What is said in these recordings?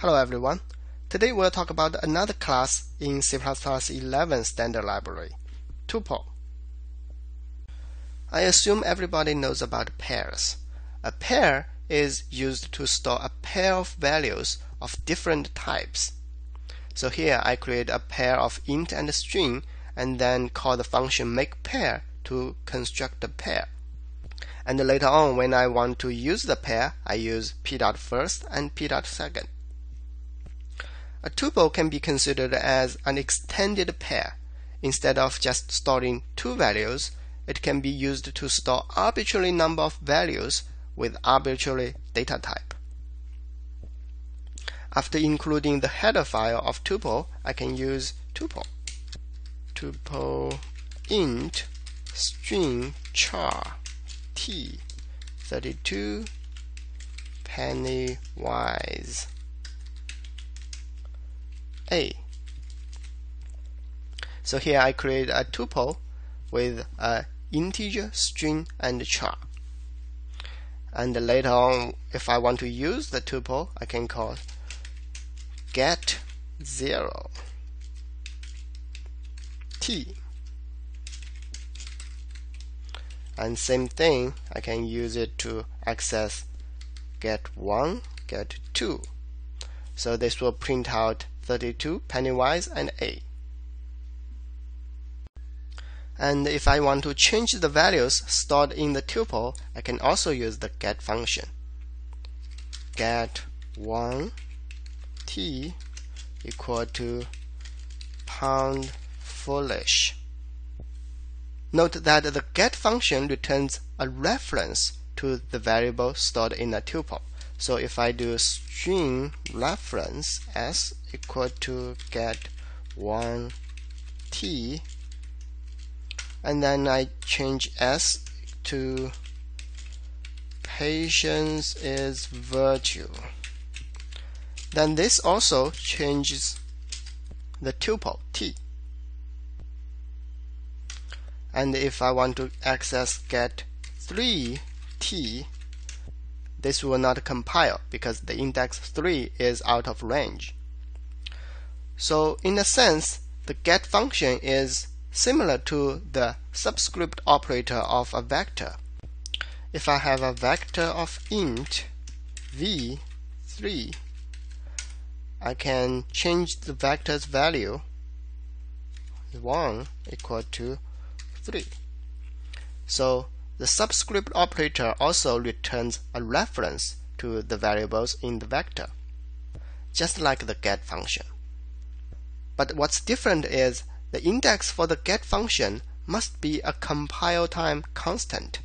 Hello everyone. Today we'll talk about another class in C++ 11 standard library, tuple. I assume everybody knows about pairs. A pair is used to store a pair of values of different types. So here I create a pair of int and string and then call the function makePair to construct the pair. And later on, when I want to use the pair, I use p dot first and p dot second. A tuple can be considered as an extended pair. Instead of just storing two values, it can be used to store arbitrary number of values with arbitrary data type. After including the header file of tuple, I can use tuple. Tuple int string char T 32 Pennywise A. So here I create a tuple with a integer, string, and char. And later on, if I want to use the tuple, I can call get 0 t and same thing I can use it to access get 1 get 2 so this will print out 32 Pennywise and A. And if I want to change the values stored in the tuple I can also use the get function. Get 1 t equal to pound foolish. Note that the get function returns a reference to the variable stored in a tuple. So if I do string reference s equal to get 1 t and then I change s to patience is virtue. Then this also changes the tuple t. And if I want to access get 3t this will not compile because the index 3 is out of range so in a sense the get function is similar to the subscript operator of a vector if I have a vector of int v3 I can change the vector's value 1 equal to 3. So the subscript operator also returns a reference to the variables in the vector, just like the get function. But what's different is the index for the get function must be a compile time constant.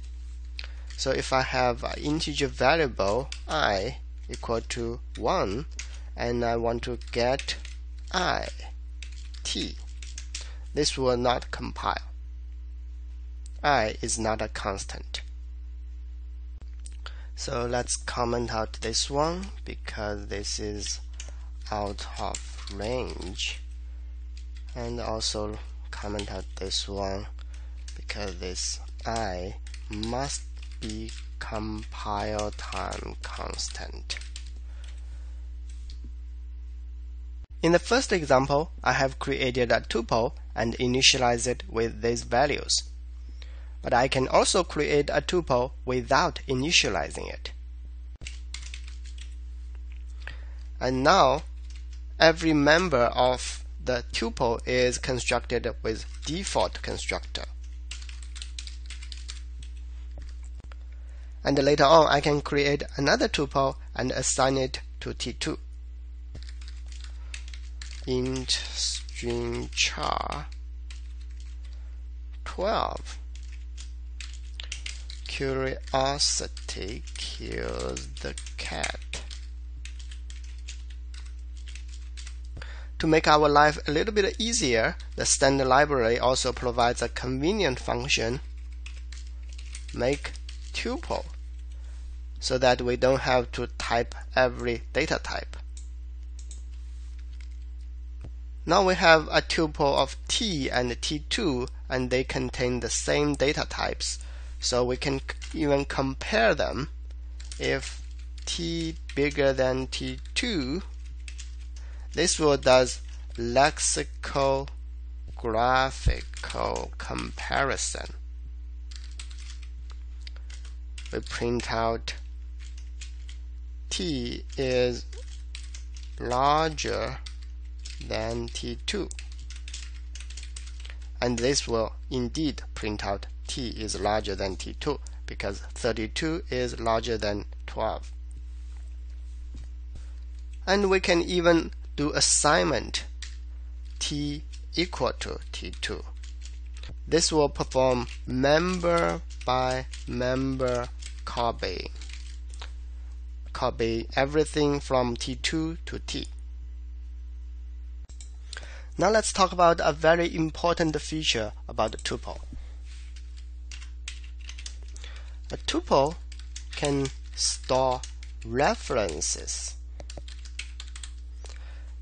So if I have an integer variable i equal to 1 and I want to get i t, this will not compile i is not a constant. So let's comment out this one because this is out of range and also comment out this one because this i must be compile time constant. In the first example, I have created a tuple and initialized it with these values but I can also create a tuple without initializing it. And now every member of the tuple is constructed with default constructor. And later on, I can create another tuple and assign it to T2. int string char 12 Curiosity kills the cat. To make our life a little bit easier, the standard library also provides a convenient function make tuple so that we don't have to type every data type. Now we have a tuple of t and t2 and they contain the same data types so we can even compare them if t bigger than t2 this will does lexicographical comparison. We print out t is larger than t2 and this will indeed print out t is larger than t2 because 32 is larger than 12 and we can even do assignment t equal to t2 this will perform member by member copying copy everything from t2 to t. Now let's talk about a very important feature about the tuple. A tuple can store references.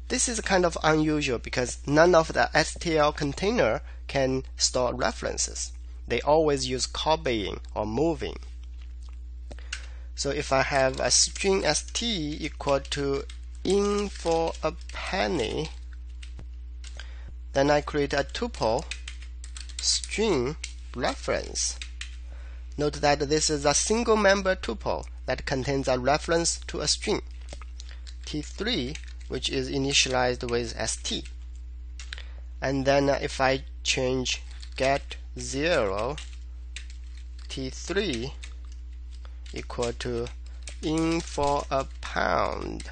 This is kind of unusual because none of the STL container can store references. They always use copying or moving. So if I have a string st equal to in for a penny, then I create a tuple string reference. Note that this is a single member tuple that contains a reference to a string t3 which is initialized with st. And then if I change get 0 t3 equal to in for a pound.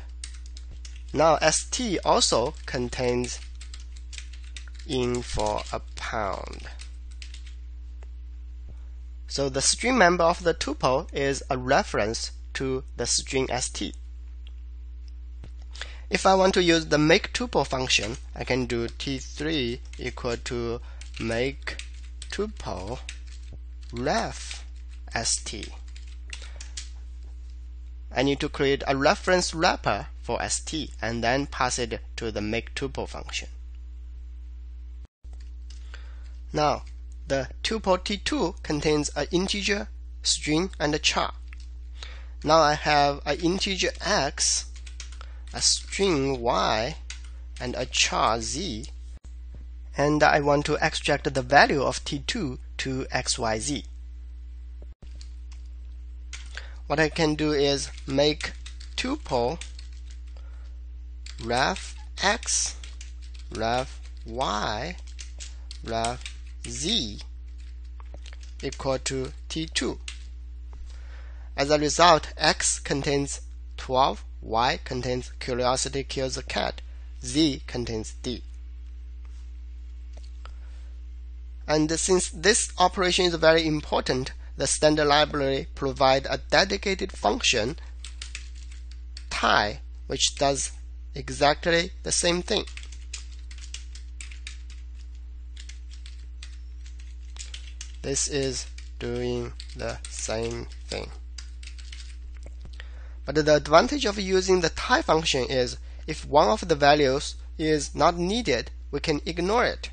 Now st also contains in for a pound. So the string member of the tuple is a reference to the string st. If I want to use the make tuple function, I can do t3 equal to make tuple ref st. I need to create a reference wrapper for st and then pass it to the make tuple function. Now, the tuple t2 contains an integer, string, and a char. Now I have an integer x, a string y, and a char z, and I want to extract the value of t2 to xyz. What I can do is make tuple ref x, ref y, ref z equal to t2. As a result, x contains 12, y contains curiosity kills the cat, z contains d. And since this operation is very important, the standard library provide a dedicated function tie which does exactly the same thing. This is doing the same thing. But the advantage of using the tie function is if one of the values is not needed, we can ignore it.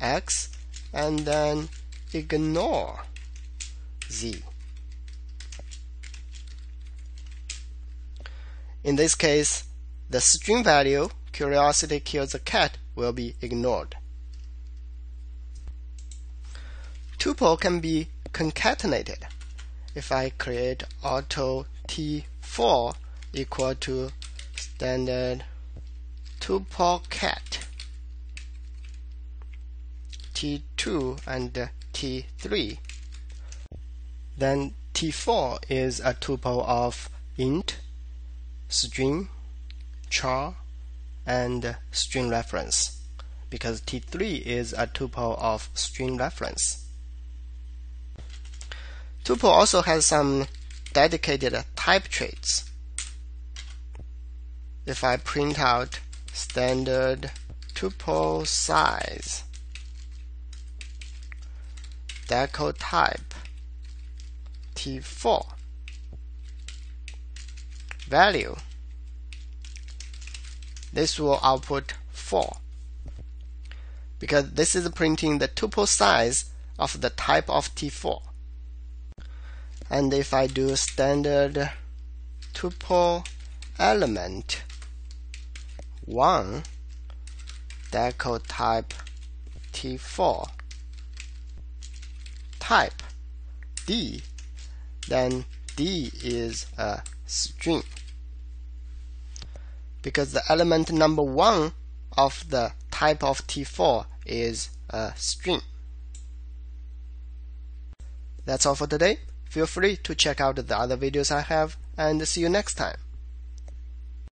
X and then ignore Z. In this case, the string value curiosity kills the cat will be ignored. Tuple can be concatenated. If I create auto t4 equal to standard tuple cat t2 and t3 then t4 is a tuple of int string char and string reference because t3 is a tuple of string reference Tuple also has some dedicated type traits. If I print out standard tuple size, decltype T4 value, this will output 4 because this is printing the tuple size of the type of T4 and if I do standard tuple element 1 decltype t4 type d then d is a string. Because the element number 1 of the type of t4 is a string. That's all for today feel free to check out the other videos I have and see you next time